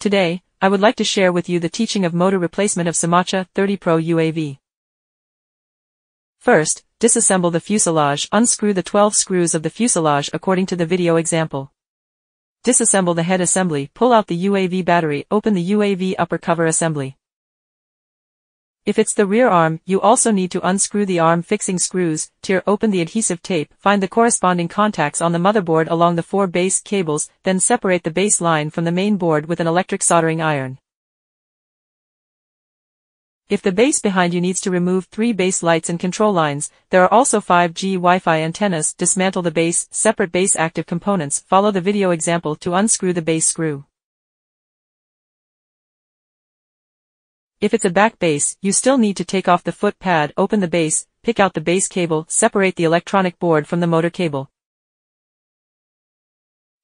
Today, I would like to share with you the teaching of motor replacement of SYMA X30 Pro UAV. First, disassemble the fuselage unscrew the 12 screws of the fuselage according to the video example. Disassemble the head assembly, pull out the UAV battery, open the UAV upper cover assembly. If it's the rear arm, you also need to unscrew the arm fixing screws, tear open the adhesive tape, find the corresponding contacts on the motherboard along the four base cables, then separate the base line from the main board with an electric soldering iron. If the base behind you needs to remove three base lights and control lines, there are also 5G Wi-Fi antennas, dismantle the base, separate base active components, follow the video example to unscrew the base screw. If it's a back base, you still need to take off the foot pad, open the base, pick out the base cable, separate the electronic board from the motor cable.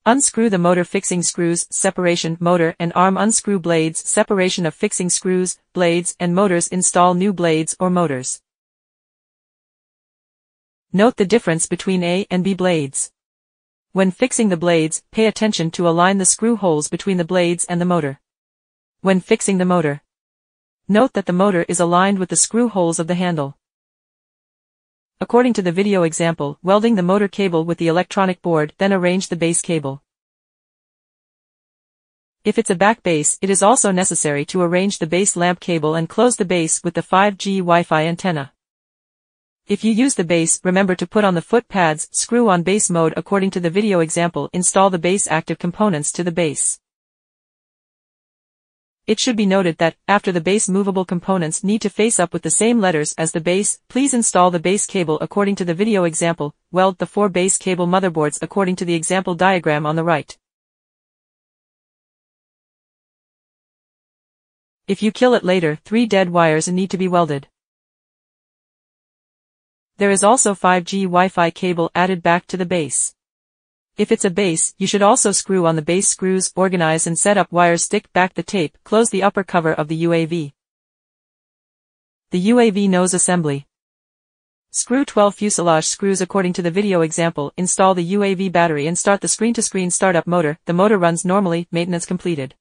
Unscrew the motor fixing screws, separation, motor and arm unscrew blades, separation of fixing screws, blades and motors install new blades or motors. Note the difference between A and B blades. When fixing the blades, pay attention to align the screw holes between the blades and the motor. When fixing the motor, Note that the motor is aligned with the screw holes of the handle. According to the video example, welding the motor cable with the electronic board, then arrange the base cable. If it's a back base, it is also necessary to arrange the base lamp cable and close the base with the 5G Wi-Fi antenna. If you use the base, remember to put on the foot pads, screw on base mode according to the video example, install the base active components to the base. It should be noted that, after the base movable components need to face up with the same letters as the base, please install the base cable according to the video example, weld the four base cable motherboards according to the example diagram on the right. If you kill it later, three dead wires need to be welded. There is also 5G Wi-Fi cable added back to the base. If it's a base, you should also screw on the base screws, organize and set up wires stick back the tape, close the upper cover of the UAV. The UAV nose assembly. Screw 12 fuselage screws according to the video example, install the UAV battery and start the screen-to-screen -screen startup motor, the motor runs normally, maintenance completed.